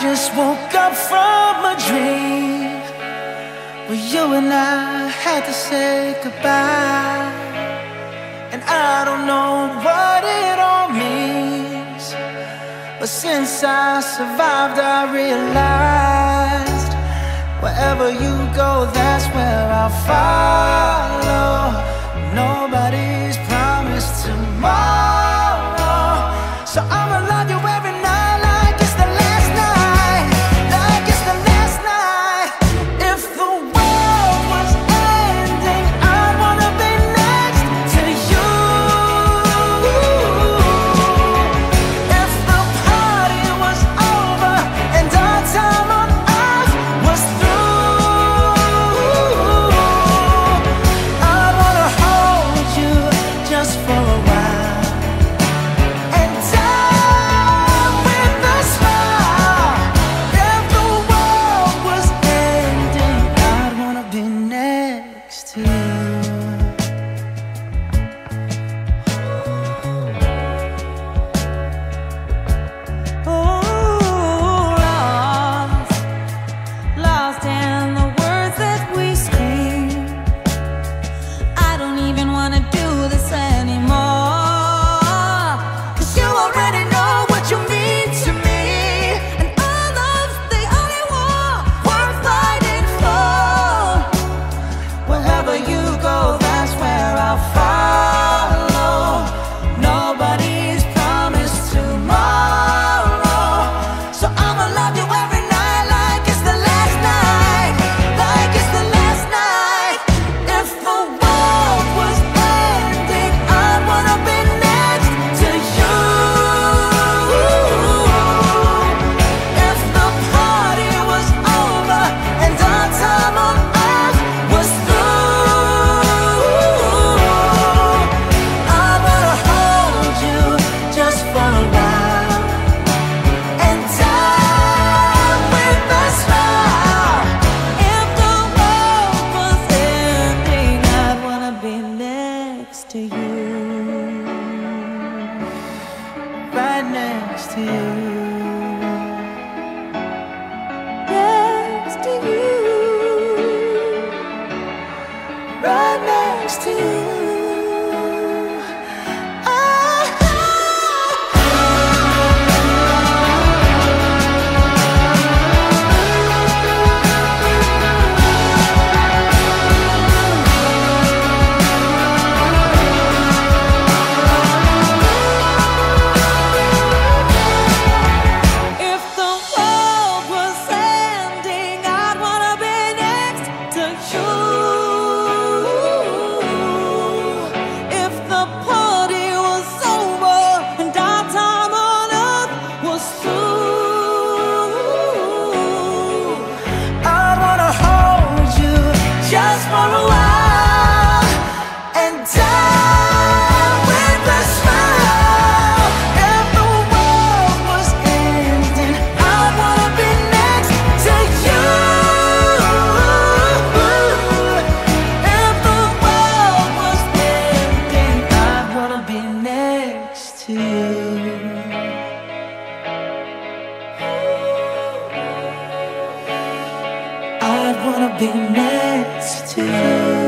just woke up from a dream Where you and I had to say goodbye. And I don't know what it all means But since I survived I realized Wherever you go that's where I'll find too. next to you. Right next to you. Next to you. Right next to you. I'd wanna be next to you.